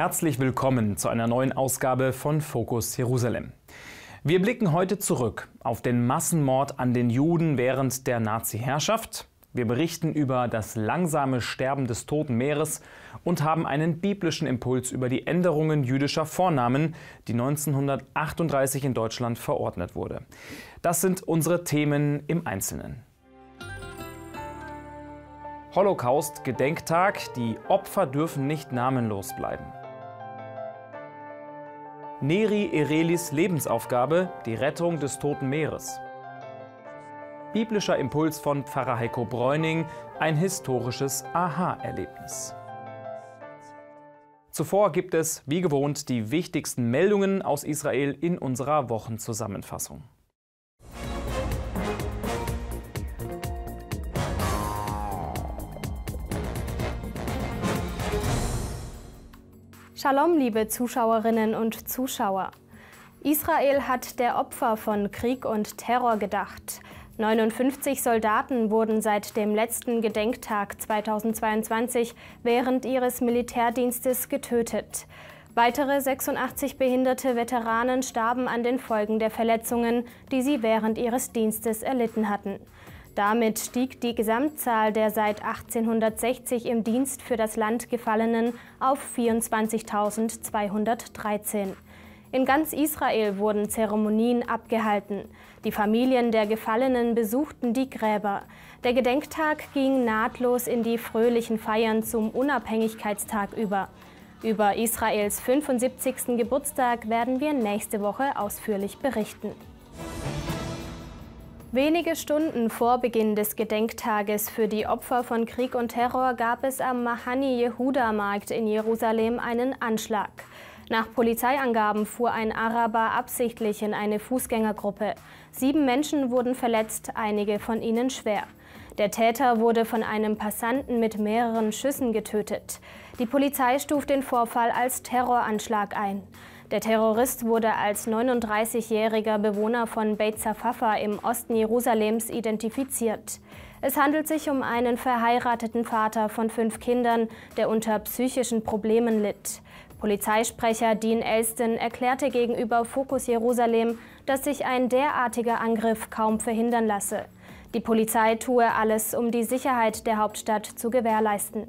Herzlich willkommen zu einer neuen Ausgabe von Fokus Jerusalem. Wir blicken heute zurück auf den Massenmord an den Juden während der Nazi-Herrschaft. Wir berichten über das langsame Sterben des Toten Meeres und haben einen biblischen Impuls über die Änderungen jüdischer Vornamen, die 1938 in Deutschland verordnet wurde. Das sind unsere Themen im Einzelnen. Holocaust-Gedenktag. Die Opfer dürfen nicht namenlos bleiben. Neri Erelis Lebensaufgabe, die Rettung des Toten Meeres. Biblischer Impuls von Pfarrer Heiko Bräuning, ein historisches Aha-Erlebnis. Zuvor gibt es, wie gewohnt, die wichtigsten Meldungen aus Israel in unserer Wochenzusammenfassung. Shalom, liebe Zuschauerinnen und Zuschauer. Israel hat der Opfer von Krieg und Terror gedacht. 59 Soldaten wurden seit dem letzten Gedenktag 2022 während ihres Militärdienstes getötet. Weitere 86 behinderte Veteranen starben an den Folgen der Verletzungen, die sie während ihres Dienstes erlitten hatten. Damit stieg die Gesamtzahl der seit 1860 im Dienst für das Land Gefallenen auf 24.213. In ganz Israel wurden Zeremonien abgehalten. Die Familien der Gefallenen besuchten die Gräber. Der Gedenktag ging nahtlos in die fröhlichen Feiern zum Unabhängigkeitstag über. Über Israels 75. Geburtstag werden wir nächste Woche ausführlich berichten. Wenige Stunden vor Beginn des Gedenktages für die Opfer von Krieg und Terror gab es am Mahani Yehuda Markt in Jerusalem einen Anschlag. Nach Polizeiangaben fuhr ein Araber absichtlich in eine Fußgängergruppe. Sieben Menschen wurden verletzt, einige von ihnen schwer. Der Täter wurde von einem Passanten mit mehreren Schüssen getötet. Die Polizei stuft den Vorfall als Terroranschlag ein. Der Terrorist wurde als 39-jähriger Bewohner von Beit Zafafa im Osten Jerusalems identifiziert. Es handelt sich um einen verheirateten Vater von fünf Kindern, der unter psychischen Problemen litt. Polizeisprecher Dean Elston erklärte gegenüber Fokus Jerusalem, dass sich ein derartiger Angriff kaum verhindern lasse. Die Polizei tue alles, um die Sicherheit der Hauptstadt zu gewährleisten.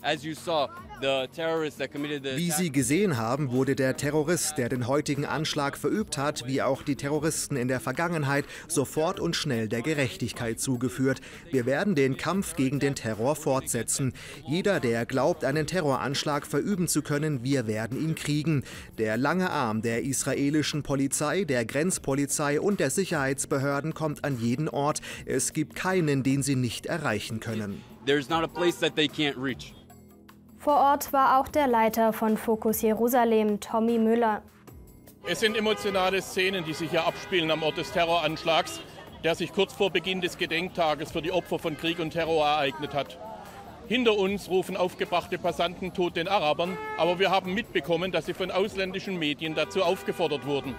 As you saw, wie Sie gesehen haben, wurde der Terrorist, der den heutigen Anschlag verübt hat, wie auch die Terroristen in der Vergangenheit, sofort und schnell der Gerechtigkeit zugeführt. Wir werden den Kampf gegen den Terror fortsetzen. Jeder, der glaubt, einen Terroranschlag verüben zu können, wir werden ihn kriegen. Der lange Arm der israelischen Polizei, der Grenzpolizei und der Sicherheitsbehörden kommt an jeden Ort. Es gibt keinen, den sie nicht erreichen können. There's not a place that they can't reach. Vor Ort war auch der Leiter von Fokus Jerusalem, Tommy Müller. Es sind emotionale Szenen, die sich hier abspielen am Ort des Terroranschlags, der sich kurz vor Beginn des Gedenktages für die Opfer von Krieg und Terror ereignet hat. Hinter uns rufen aufgebrachte Passanten Tod den Arabern, aber wir haben mitbekommen, dass sie von ausländischen Medien dazu aufgefordert wurden.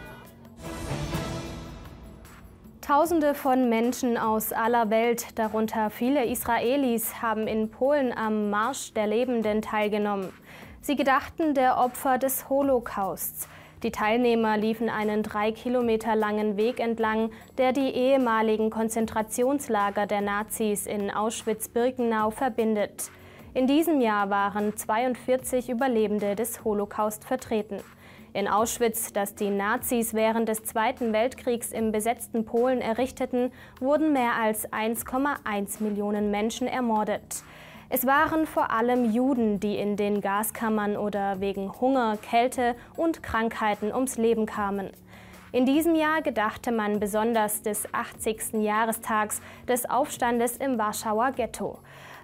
Tausende von Menschen aus aller Welt, darunter viele Israelis, haben in Polen am Marsch der Lebenden teilgenommen. Sie gedachten der Opfer des Holocausts. Die Teilnehmer liefen einen drei Kilometer langen Weg entlang, der die ehemaligen Konzentrationslager der Nazis in Auschwitz-Birkenau verbindet. In diesem Jahr waren 42 Überlebende des Holocaust vertreten. In Auschwitz, das die Nazis während des Zweiten Weltkriegs im besetzten Polen errichteten, wurden mehr als 1,1 Millionen Menschen ermordet. Es waren vor allem Juden, die in den Gaskammern oder wegen Hunger, Kälte und Krankheiten ums Leben kamen. In diesem Jahr gedachte man besonders des 80. Jahrestags des Aufstandes im Warschauer Ghetto.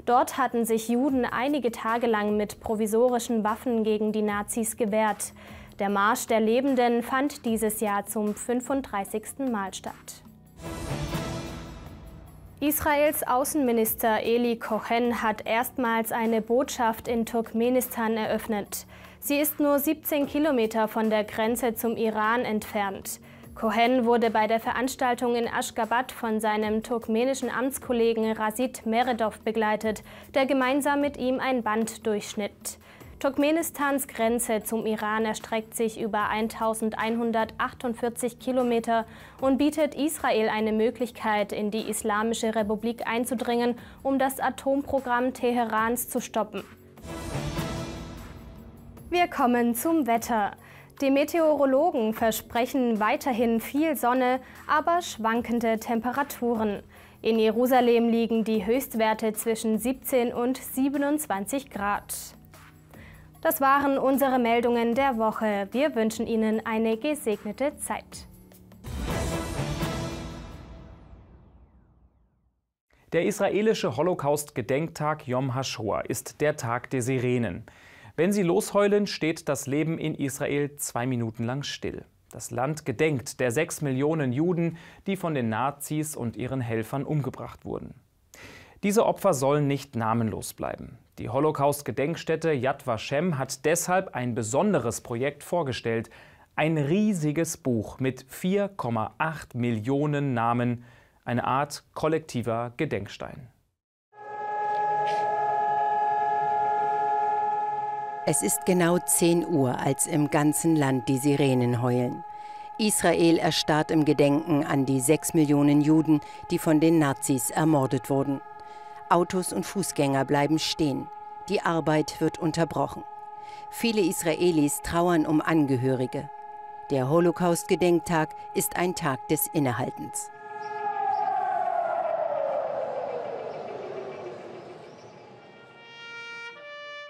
Dort hatten sich Juden einige Tage lang mit provisorischen Waffen gegen die Nazis gewehrt. Der Marsch der Lebenden fand dieses Jahr zum 35. Mal statt. Israels Außenminister Eli Cohen hat erstmals eine Botschaft in Turkmenistan eröffnet. Sie ist nur 17 Kilometer von der Grenze zum Iran entfernt. Cohen wurde bei der Veranstaltung in Aschgabat von seinem turkmenischen Amtskollegen Rasid Meredov begleitet, der gemeinsam mit ihm ein Band durchschnitt. Turkmenistans Grenze zum Iran erstreckt sich über 1148 Kilometer und bietet Israel eine Möglichkeit, in die Islamische Republik einzudringen, um das Atomprogramm Teherans zu stoppen. Wir kommen zum Wetter. Die Meteorologen versprechen weiterhin viel Sonne, aber schwankende Temperaturen. In Jerusalem liegen die Höchstwerte zwischen 17 und 27 Grad. Das waren unsere Meldungen der Woche. Wir wünschen Ihnen eine gesegnete Zeit. Der israelische Holocaust-Gedenktag Yom HaShoah ist der Tag der Sirenen. Wenn sie losheulen, steht das Leben in Israel zwei Minuten lang still. Das Land gedenkt der sechs Millionen Juden, die von den Nazis und ihren Helfern umgebracht wurden. Diese Opfer sollen nicht namenlos bleiben. Die Holocaust-Gedenkstätte Yad Vashem hat deshalb ein besonderes Projekt vorgestellt. Ein riesiges Buch mit 4,8 Millionen Namen, eine Art kollektiver Gedenkstein. Es ist genau 10 Uhr, als im ganzen Land die Sirenen heulen. Israel erstarrt im Gedenken an die 6 Millionen Juden, die von den Nazis ermordet wurden. Autos und Fußgänger bleiben stehen. Die Arbeit wird unterbrochen. Viele Israelis trauern um Angehörige. Der Holocaust-Gedenktag ist ein Tag des Innehaltens.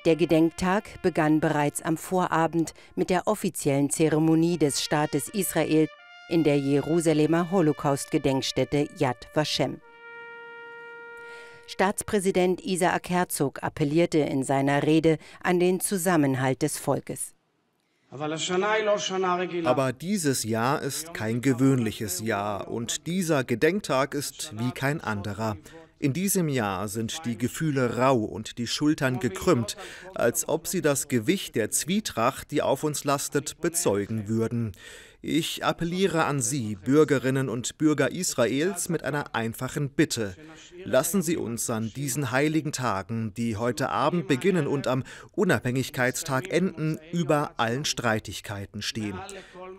Der Gedenktag begann bereits am Vorabend mit der offiziellen Zeremonie des Staates Israel in der Jerusalemer Holocaust-Gedenkstätte Yad Vashem. Staatspräsident Isaac Herzog appellierte in seiner Rede an den Zusammenhalt des Volkes. Aber dieses Jahr ist kein gewöhnliches Jahr und dieser Gedenktag ist wie kein anderer. In diesem Jahr sind die Gefühle rau und die Schultern gekrümmt, als ob sie das Gewicht der Zwietracht, die auf uns lastet, bezeugen würden. Ich appelliere an Sie, Bürgerinnen und Bürger Israels, mit einer einfachen Bitte. Lassen Sie uns an diesen heiligen Tagen, die heute Abend beginnen und am Unabhängigkeitstag enden, über allen Streitigkeiten stehen.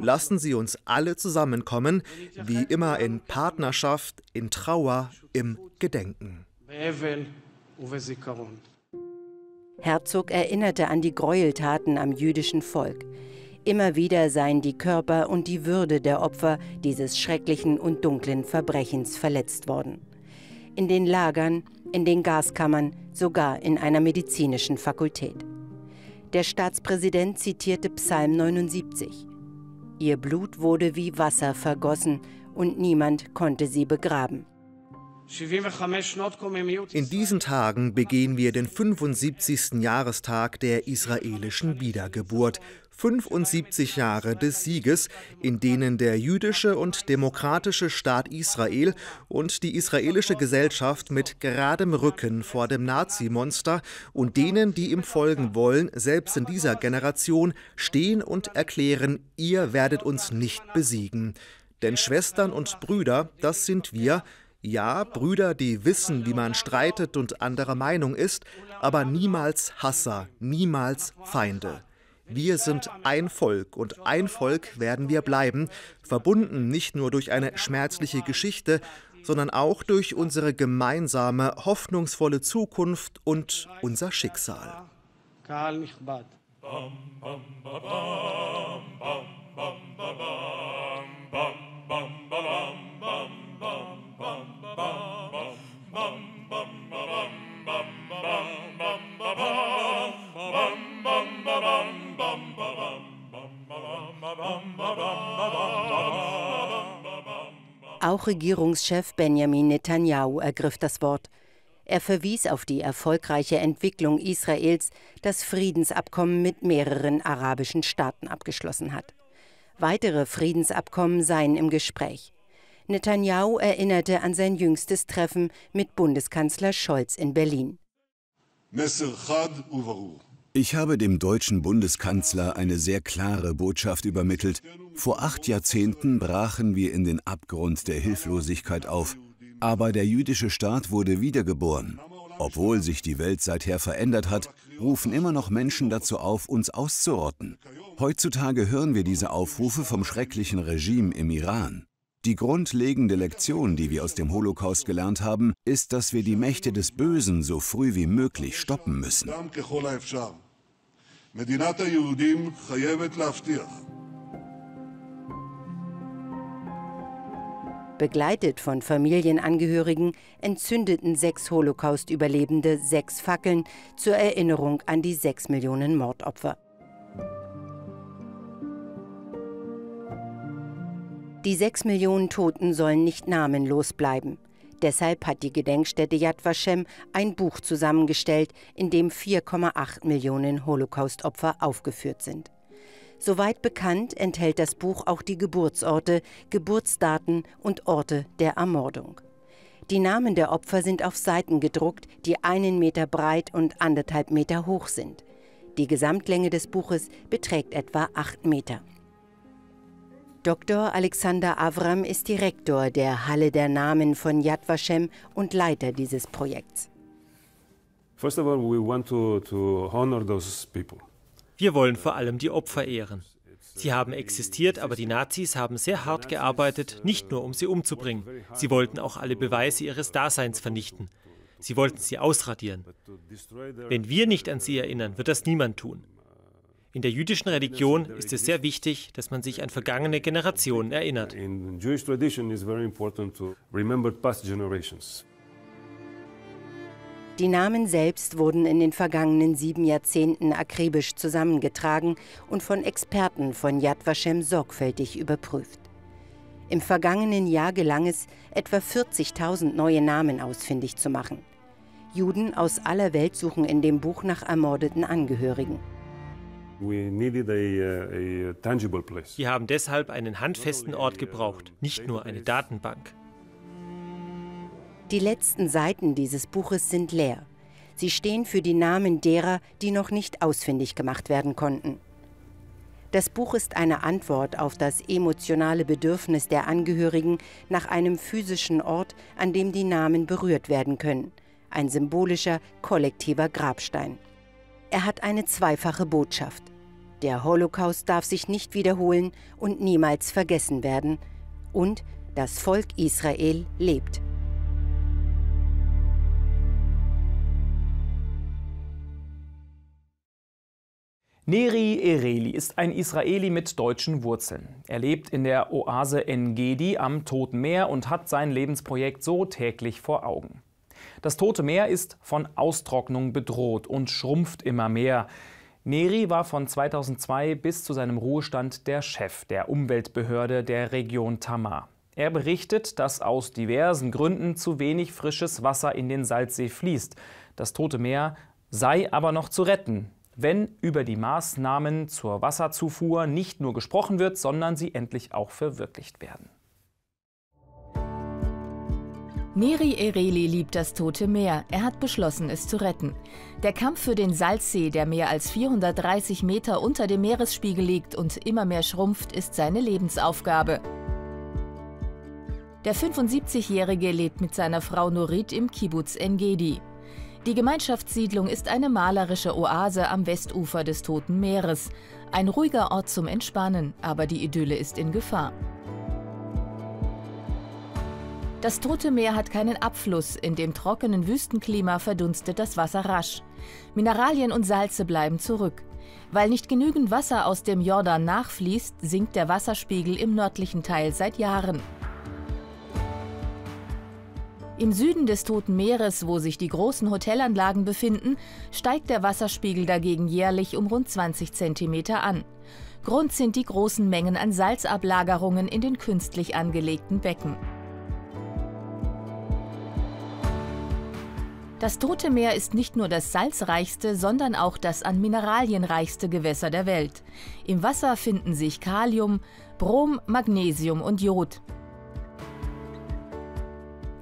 Lassen Sie uns alle zusammenkommen, wie immer in Partnerschaft, in Trauer, im Gedenken. Herzog erinnerte an die Gräueltaten am jüdischen Volk. Immer wieder seien die Körper und die Würde der Opfer dieses schrecklichen und dunklen Verbrechens verletzt worden. In den Lagern, in den Gaskammern, sogar in einer medizinischen Fakultät. Der Staatspräsident zitierte Psalm 79. Ihr Blut wurde wie Wasser vergossen und niemand konnte sie begraben. In diesen Tagen begehen wir den 75. Jahrestag der israelischen Wiedergeburt. 75 Jahre des Sieges, in denen der jüdische und demokratische Staat Israel und die israelische Gesellschaft mit geradem Rücken vor dem Nazi-Monster und denen, die ihm folgen wollen, selbst in dieser Generation stehen und erklären, ihr werdet uns nicht besiegen. Denn Schwestern und Brüder, das sind wir, ja, Brüder, die wissen, wie man streitet und anderer Meinung ist, aber niemals Hasser, niemals Feinde. Wir sind ein Volk und ein Volk werden wir bleiben, verbunden nicht nur durch eine schmerzliche Geschichte, sondern auch durch unsere gemeinsame, hoffnungsvolle Zukunft und unser Schicksal. Bam, bam, Auch Regierungschef Benjamin Netanyahu ergriff das Wort. Er verwies auf die erfolgreiche Entwicklung Israels, das Friedensabkommen mit mehreren arabischen Staaten abgeschlossen hat. Weitere Friedensabkommen seien im Gespräch. Netanyahu erinnerte an sein jüngstes Treffen mit Bundeskanzler Scholz in Berlin. Ich habe dem deutschen Bundeskanzler eine sehr klare Botschaft übermittelt. Vor acht Jahrzehnten brachen wir in den Abgrund der Hilflosigkeit auf, aber der jüdische Staat wurde wiedergeboren. Obwohl sich die Welt seither verändert hat, rufen immer noch Menschen dazu auf, uns auszurotten. Heutzutage hören wir diese Aufrufe vom schrecklichen Regime im Iran. Die grundlegende Lektion, die wir aus dem Holocaust gelernt haben, ist, dass wir die Mächte des Bösen so früh wie möglich stoppen müssen. Begleitet von Familienangehörigen entzündeten sechs Holocaust-Überlebende sechs Fackeln zur Erinnerung an die sechs Millionen Mordopfer. Die sechs Millionen Toten sollen nicht namenlos bleiben. Deshalb hat die Gedenkstätte Yad Vashem ein Buch zusammengestellt, in dem 4,8 Millionen Holocaust-Opfer aufgeführt sind. Soweit bekannt enthält das Buch auch die Geburtsorte, Geburtsdaten und Orte der Ermordung. Die Namen der Opfer sind auf Seiten gedruckt, die einen Meter breit und anderthalb Meter hoch sind. Die Gesamtlänge des Buches beträgt etwa acht Meter. Dr. Alexander Avram ist Direktor der Halle der Namen von Yad Vashem und Leiter dieses Projekts. First of all, we want to, to honor those people. Wir wollen vor allem die Opfer ehren. Sie haben existiert, aber die Nazis haben sehr hart gearbeitet, nicht nur um sie umzubringen. Sie wollten auch alle Beweise ihres Daseins vernichten. Sie wollten sie ausradieren. Wenn wir nicht an sie erinnern, wird das niemand tun. In der jüdischen Religion ist es sehr wichtig, dass man sich an vergangene Generationen erinnert. In Jewish tradition is very important to remember past generations. Die Namen selbst wurden in den vergangenen sieben Jahrzehnten akribisch zusammengetragen und von Experten von Yad Vashem sorgfältig überprüft. Im vergangenen Jahr gelang es, etwa 40.000 neue Namen ausfindig zu machen. Juden aus aller Welt suchen in dem Buch nach ermordeten Angehörigen. Wir haben deshalb einen handfesten Ort gebraucht, nicht nur eine Datenbank. Die letzten Seiten dieses Buches sind leer. Sie stehen für die Namen derer, die noch nicht ausfindig gemacht werden konnten. Das Buch ist eine Antwort auf das emotionale Bedürfnis der Angehörigen nach einem physischen Ort, an dem die Namen berührt werden können. Ein symbolischer, kollektiver Grabstein. Er hat eine zweifache Botschaft. Der Holocaust darf sich nicht wiederholen und niemals vergessen werden. Und das Volk Israel lebt. Neri Ereli ist ein Israeli mit deutschen Wurzeln. Er lebt in der Oase Engedi am Toten Meer und hat sein Lebensprojekt so täglich vor Augen. Das Tote Meer ist von Austrocknung bedroht und schrumpft immer mehr. Neri war von 2002 bis zu seinem Ruhestand der Chef der Umweltbehörde der Region Tamar. Er berichtet, dass aus diversen Gründen zu wenig frisches Wasser in den Salzsee fließt. Das Tote Meer sei aber noch zu retten wenn über die Maßnahmen zur Wasserzufuhr nicht nur gesprochen wird, sondern sie endlich auch verwirklicht werden. Neri Ereli liebt das Tote Meer. Er hat beschlossen, es zu retten. Der Kampf für den Salzsee, der mehr als 430 Meter unter dem Meeresspiegel liegt und immer mehr schrumpft, ist seine Lebensaufgabe. Der 75-Jährige lebt mit seiner Frau Norit im Kibbutz Engedi. Die Gemeinschaftssiedlung ist eine malerische Oase am Westufer des Toten Meeres. Ein ruhiger Ort zum Entspannen, aber die Idylle ist in Gefahr. Das Tote Meer hat keinen Abfluss. In dem trockenen Wüstenklima verdunstet das Wasser rasch. Mineralien und Salze bleiben zurück. Weil nicht genügend Wasser aus dem Jordan nachfließt, sinkt der Wasserspiegel im nördlichen Teil seit Jahren. Im Süden des Toten Meeres, wo sich die großen Hotelanlagen befinden, steigt der Wasserspiegel dagegen jährlich um rund 20 cm an. Grund sind die großen Mengen an Salzablagerungen in den künstlich angelegten Becken. Das Tote Meer ist nicht nur das salzreichste, sondern auch das an Mineralien reichste Gewässer der Welt. Im Wasser finden sich Kalium, Brom, Magnesium und Jod.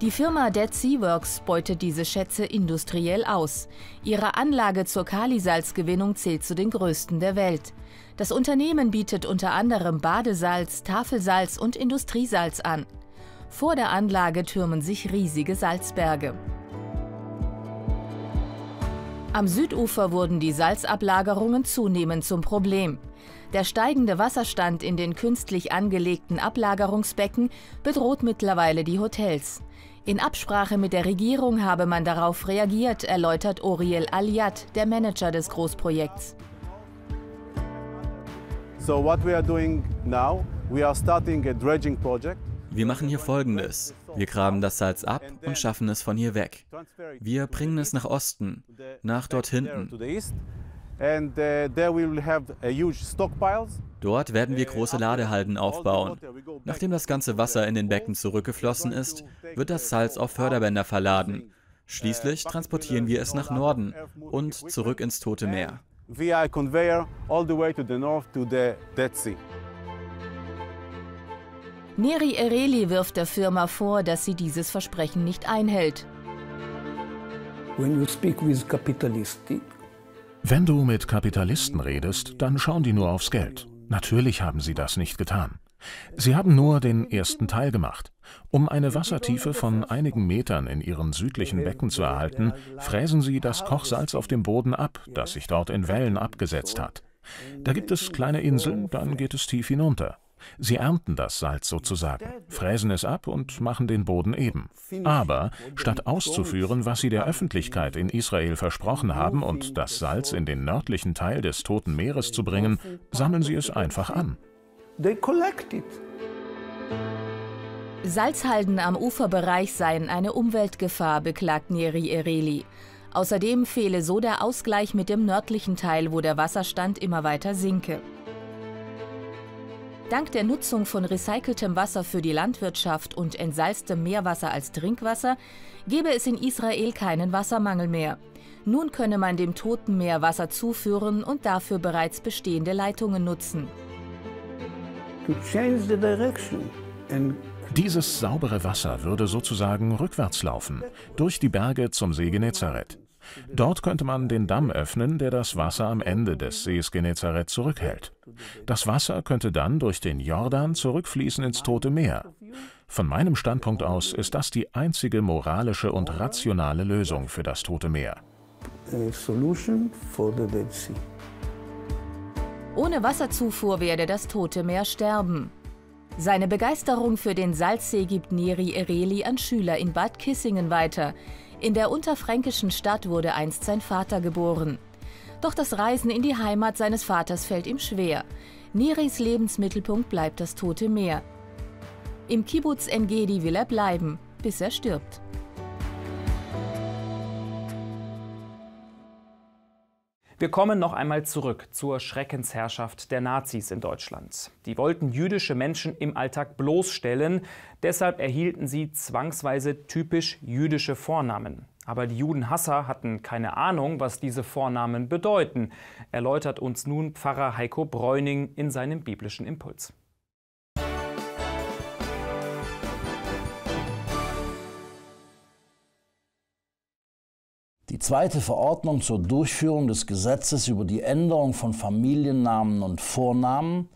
Die Firma Dead Sea Works beutet diese Schätze industriell aus. Ihre Anlage zur Kalisalzgewinnung zählt zu den größten der Welt. Das Unternehmen bietet unter anderem Badesalz, Tafelsalz und Industriesalz an. Vor der Anlage türmen sich riesige Salzberge. Am Südufer wurden die Salzablagerungen zunehmend zum Problem. Der steigende Wasserstand in den künstlich angelegten Ablagerungsbecken bedroht mittlerweile die Hotels. In Absprache mit der Regierung habe man darauf reagiert, erläutert Oriel Aliat, der Manager des Großprojekts. So what we are doing now, we are starting a dredging project. Wir machen hier Folgendes. Wir graben das Salz ab und schaffen es von hier weg. Wir bringen es nach Osten, nach dort hinten. Dort werden wir große Ladehalden aufbauen. Nachdem das ganze Wasser in den Becken zurückgeflossen ist, wird das Salz auf Förderbänder verladen. Schließlich transportieren wir es nach Norden und zurück ins Tote Meer. Via conveyor all the way to the north to the Dead Sea. Neri Ereli wirft der Firma vor, dass sie dieses Versprechen nicht einhält. Wenn du mit Kapitalisten redest, dann schauen die nur aufs Geld. Natürlich haben sie das nicht getan. Sie haben nur den ersten Teil gemacht. Um eine Wassertiefe von einigen Metern in ihren südlichen Becken zu erhalten, fräsen sie das Kochsalz auf dem Boden ab, das sich dort in Wellen abgesetzt hat. Da gibt es kleine Inseln, dann geht es tief hinunter. Sie ernten das Salz sozusagen, fräsen es ab und machen den Boden eben. Aber statt auszuführen, was sie der Öffentlichkeit in Israel versprochen haben und das Salz in den nördlichen Teil des Toten Meeres zu bringen, sammeln sie es einfach an. Salzhalden am Uferbereich seien eine Umweltgefahr, beklagt Neri Ereli. Außerdem fehle so der Ausgleich mit dem nördlichen Teil, wo der Wasserstand immer weiter sinke. Dank der Nutzung von recyceltem Wasser für die Landwirtschaft und entsalztem Meerwasser als Trinkwasser gebe es in Israel keinen Wassermangel mehr. Nun könne man dem Toten Meer Wasser zuführen und dafür bereits bestehende Leitungen nutzen. Dieses saubere Wasser würde sozusagen rückwärts laufen, durch die Berge zum See Genezareth. Dort könnte man den Damm öffnen, der das Wasser am Ende des Sees Genezareth zurückhält. Das Wasser könnte dann durch den Jordan zurückfließen ins Tote Meer. Von meinem Standpunkt aus ist das die einzige moralische und rationale Lösung für das Tote Meer. Ohne Wasserzufuhr werde das Tote Meer sterben. Seine Begeisterung für den Salzsee gibt Neri Ereli an Schüler in Bad Kissingen weiter, in der unterfränkischen Stadt wurde einst sein Vater geboren. Doch das Reisen in die Heimat seines Vaters fällt ihm schwer. Neris Lebensmittelpunkt bleibt das Tote Meer. Im Kibbutz Engedi will er bleiben, bis er stirbt. Wir kommen noch einmal zurück zur Schreckensherrschaft der Nazis in Deutschland. Die wollten jüdische Menschen im Alltag bloßstellen, deshalb erhielten sie zwangsweise typisch jüdische Vornamen. Aber die Judenhasser hatten keine Ahnung, was diese Vornamen bedeuten, erläutert uns nun Pfarrer Heiko Bräuning in seinem biblischen Impuls. Die zweite Verordnung zur Durchführung des Gesetzes über die Änderung von Familiennamen und Vornamen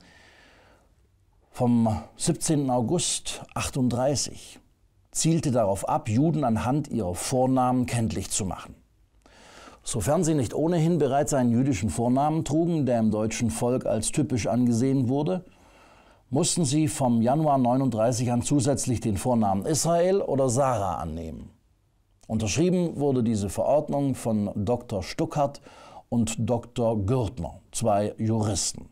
vom 17. August 38 zielte darauf ab, Juden anhand ihrer Vornamen kenntlich zu machen. Sofern sie nicht ohnehin bereits einen jüdischen Vornamen trugen, der im deutschen Volk als typisch angesehen wurde, mussten sie vom Januar 39 an zusätzlich den Vornamen Israel oder Sarah annehmen. Unterschrieben wurde diese Verordnung von Dr. Stuckert und Dr. Gürtner, zwei Juristen.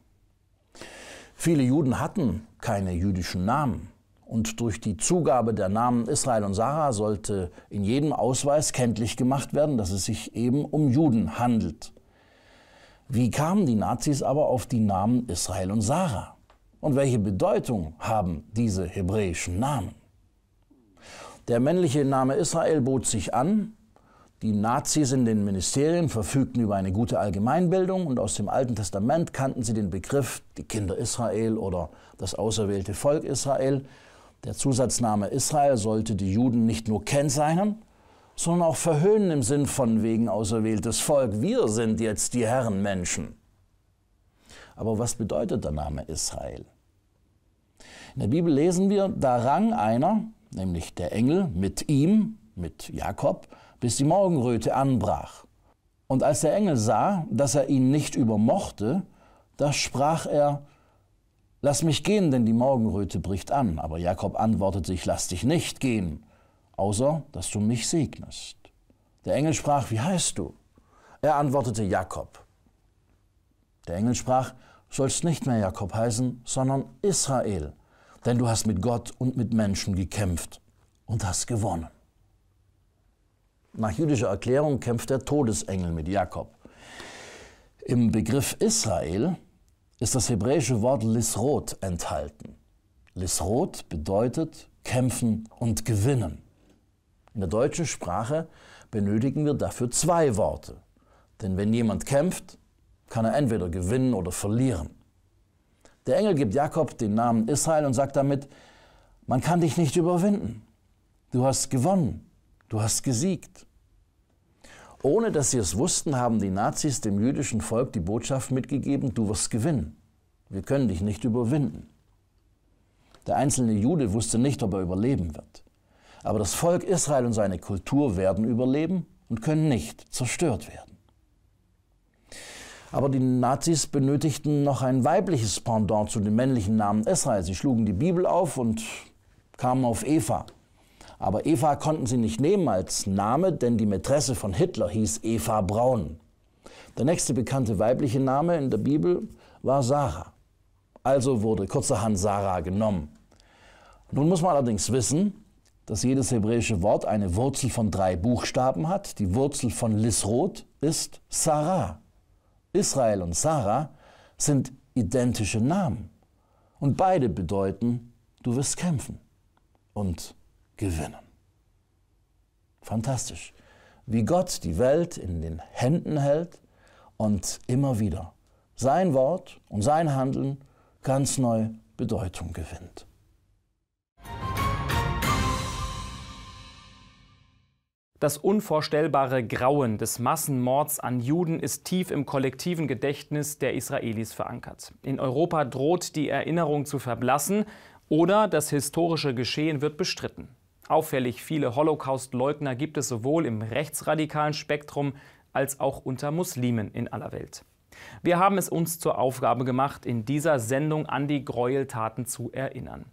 Viele Juden hatten keine jüdischen Namen. Und durch die Zugabe der Namen Israel und Sarah sollte in jedem Ausweis kenntlich gemacht werden, dass es sich eben um Juden handelt. Wie kamen die Nazis aber auf die Namen Israel und Sarah? Und welche Bedeutung haben diese hebräischen Namen? Der männliche Name Israel bot sich an. Die Nazis in den Ministerien verfügten über eine gute Allgemeinbildung und aus dem Alten Testament kannten sie den Begriff die Kinder Israel oder das auserwählte Volk Israel. Der Zusatzname Israel sollte die Juden nicht nur kennzeichnen, sondern auch verhöhnen im Sinn von wegen auserwähltes Volk. Wir sind jetzt die Herrenmenschen. Aber was bedeutet der Name Israel? In der Bibel lesen wir, da rang einer, nämlich der Engel, mit ihm, mit Jakob, bis die Morgenröte anbrach. Und als der Engel sah, dass er ihn nicht übermochte, da sprach er, Lass mich gehen, denn die Morgenröte bricht an. Aber Jakob antwortete, ich lass dich nicht gehen, außer dass du mich segnest. Der Engel sprach, wie heißt du? Er antwortete Jakob. Der Engel sprach, sollst nicht mehr Jakob heißen, sondern Israel, denn du hast mit Gott und mit Menschen gekämpft und hast gewonnen. Nach jüdischer Erklärung kämpft der Todesengel mit Jakob. Im Begriff Israel ist das hebräische Wort Lisrot enthalten. Lisrot bedeutet kämpfen und gewinnen. In der deutschen Sprache benötigen wir dafür zwei Worte. Denn wenn jemand kämpft, kann er entweder gewinnen oder verlieren. Der Engel gibt Jakob den Namen Israel und sagt damit, man kann dich nicht überwinden. Du hast gewonnen, du hast gesiegt. Ohne dass sie es wussten, haben die Nazis dem jüdischen Volk die Botschaft mitgegeben, du wirst gewinnen. Wir können dich nicht überwinden. Der einzelne Jude wusste nicht, ob er überleben wird. Aber das Volk Israel und seine Kultur werden überleben und können nicht zerstört werden. Aber die Nazis benötigten noch ein weibliches Pendant zu dem männlichen Namen Israel. Sie schlugen die Bibel auf und kamen auf Eva. Aber Eva konnten sie nicht nehmen als Name, denn die Mätresse von Hitler hieß Eva Braun. Der nächste bekannte weibliche Name in der Bibel war Sarah. Also wurde kurzerhand Sarah genommen. Nun muss man allerdings wissen, dass jedes hebräische Wort eine Wurzel von drei Buchstaben hat. Die Wurzel von Lisrot ist Sarah. Israel und Sarah sind identische Namen. Und beide bedeuten, du wirst kämpfen und gewinnen. Fantastisch, wie Gott die Welt in den Händen hält und immer wieder sein Wort und sein Handeln ganz neu Bedeutung gewinnt. Das unvorstellbare Grauen des Massenmords an Juden ist tief im kollektiven Gedächtnis der Israelis verankert. In Europa droht die Erinnerung zu verblassen oder das historische Geschehen wird bestritten. Auffällig viele Holocaust-Leugner gibt es sowohl im rechtsradikalen Spektrum als auch unter Muslimen in aller Welt. Wir haben es uns zur Aufgabe gemacht, in dieser Sendung an die Gräueltaten zu erinnern.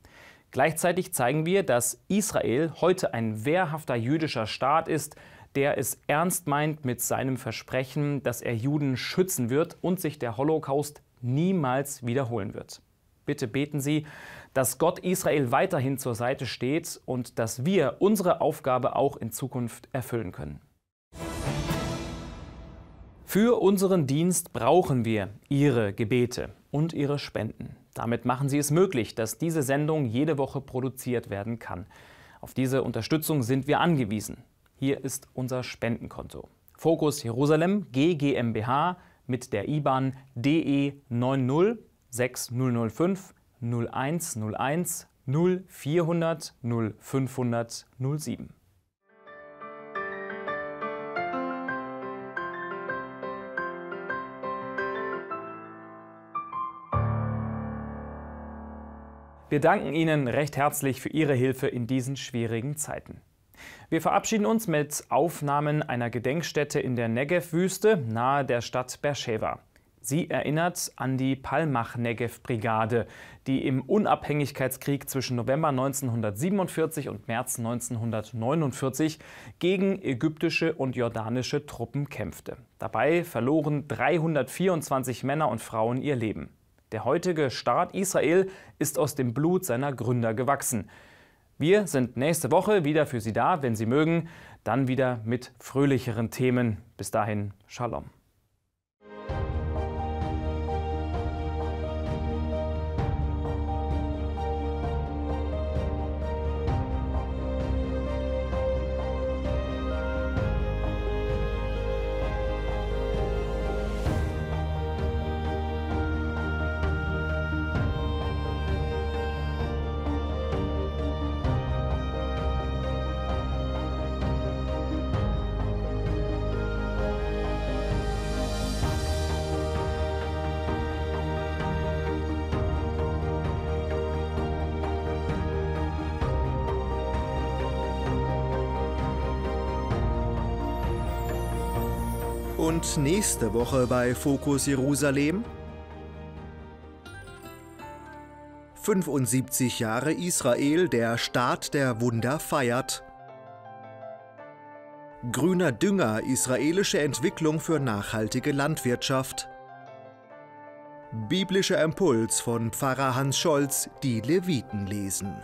Gleichzeitig zeigen wir, dass Israel heute ein wehrhafter jüdischer Staat ist, der es ernst meint mit seinem Versprechen, dass er Juden schützen wird und sich der Holocaust niemals wiederholen wird. Bitte beten Sie, dass Gott Israel weiterhin zur Seite steht und dass wir unsere Aufgabe auch in Zukunft erfüllen können. Für unseren Dienst brauchen wir Ihre Gebete und Ihre Spenden. Damit machen Sie es möglich, dass diese Sendung jede Woche produziert werden kann. Auf diese Unterstützung sind wir angewiesen. Hier ist unser Spendenkonto. Fokus Jerusalem GGMBH mit der IBAN DE 90 6005 0101 0400 0500 07. Wir danken Ihnen recht herzlich für Ihre Hilfe in diesen schwierigen Zeiten. Wir verabschieden uns mit Aufnahmen einer Gedenkstätte in der Negev-Wüste nahe der Stadt Beersheba. Sie erinnert an die Palmach-Negev-Brigade, die im Unabhängigkeitskrieg zwischen November 1947 und März 1949 gegen ägyptische und jordanische Truppen kämpfte. Dabei verloren 324 Männer und Frauen ihr Leben. Der heutige Staat Israel ist aus dem Blut seiner Gründer gewachsen. Wir sind nächste Woche wieder für Sie da, wenn Sie mögen, dann wieder mit fröhlicheren Themen. Bis dahin, Shalom. Und nächste Woche bei Fokus Jerusalem 75 Jahre Israel, der Staat der Wunder feiert. Grüner Dünger, israelische Entwicklung für nachhaltige Landwirtschaft. Biblischer Impuls von Pfarrer Hans Scholz, die Leviten lesen.